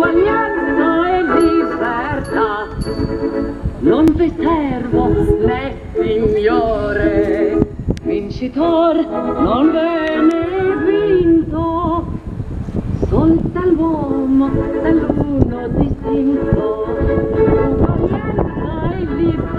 uguaglianza e libertà. Non vi servo né signore, vincitor non viene vinto, sol dall'uomo, dall'uno distinto, uguaglianza e.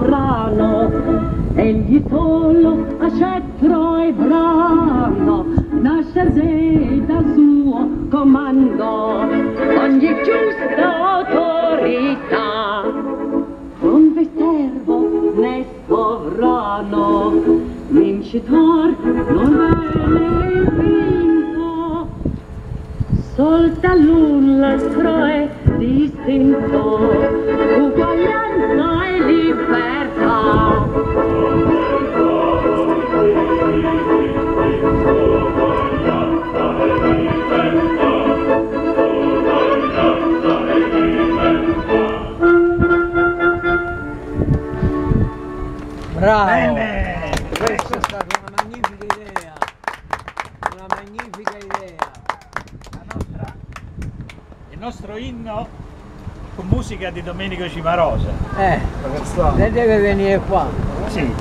sovrano, egli solo a scettro e brano, nasce dal suo comando, ogni giusta autorità. Non vi servo né sovrano, vincitor non viene vinto, sol dall'ultro è distinto, uguaglianza Bravo! Bene! Questa è stata una magnifica idea! Una magnifica idea! La nostra- il nostro inno con musica di Domenico Cimarosa. Eh, lei deve venire qua. Sì,